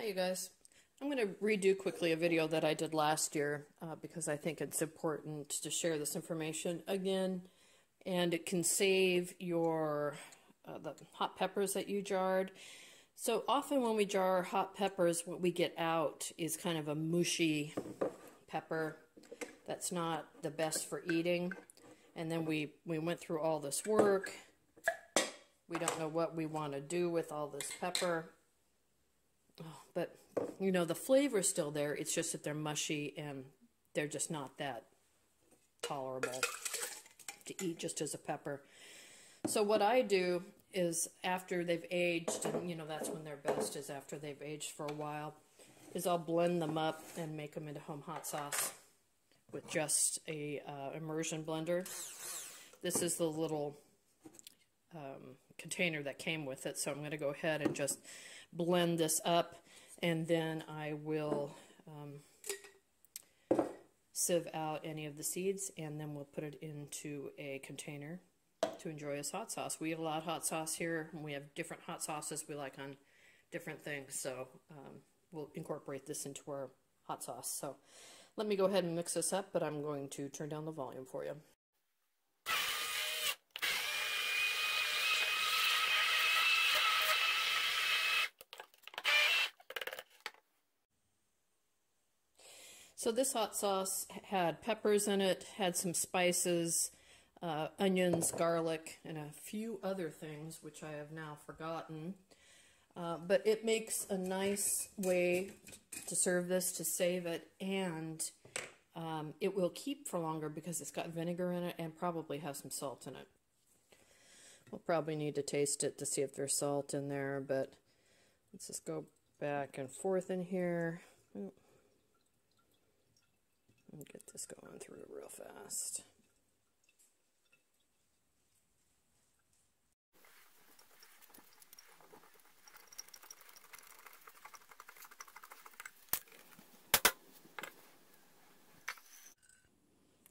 Hi, you guys. I'm going to redo quickly a video that I did last year uh, because I think it's important to share this information again, and it can save your uh, the hot peppers that you jarred. So often when we jar hot peppers, what we get out is kind of a mushy pepper that's not the best for eating. And then we, we went through all this work. We don't know what we want to do with all this pepper. But, you know, the flavor is still there. It's just that they're mushy and they're just not that tolerable to eat just as a pepper. So what I do is after they've aged, and you know that's when they're best is after they've aged for a while, is I'll blend them up and make them into home hot sauce with just a uh, immersion blender. This is the little um, container that came with it, so I'm going to go ahead and just blend this up, and then I will um, sieve out any of the seeds, and then we'll put it into a container to enjoy as hot sauce. We have a lot of hot sauce here, and we have different hot sauces we like on different things, so um, we'll incorporate this into our hot sauce. So let me go ahead and mix this up, but I'm going to turn down the volume for you. So this hot sauce had peppers in it, had some spices, uh, onions, garlic, and a few other things, which I have now forgotten. Uh, but it makes a nice way to serve this, to save it, and um, it will keep for longer because it's got vinegar in it and probably has some salt in it. We'll probably need to taste it to see if there's salt in there, but let's just go back and forth in here. And get this going through real fast.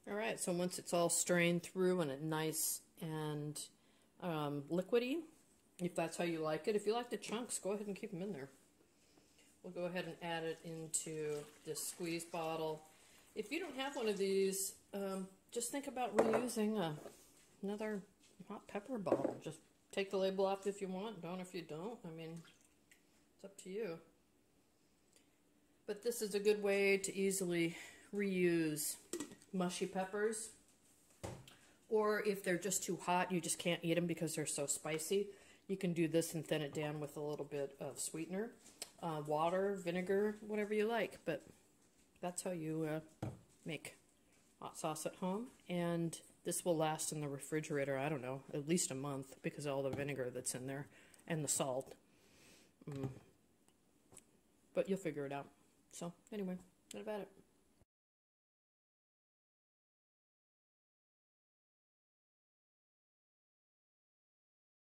All right, so once it's all strained through and it nice and um, liquidy, if that's how you like it, if you like the chunks, go ahead and keep them in there. We'll go ahead and add it into this squeeze bottle. If you don't have one of these, um, just think about reusing a, another hot pepper bottle. Just take the label off if you want, don't if you don't. I mean, it's up to you. But this is a good way to easily reuse mushy peppers. Or if they're just too hot, you just can't eat them because they're so spicy, you can do this and thin it down with a little bit of sweetener, uh, water, vinegar, whatever you like. But that's how you uh, make hot sauce at home. And this will last in the refrigerator, I don't know, at least a month because of all the vinegar that's in there and the salt. Mm. But you'll figure it out. So, anyway, that about it.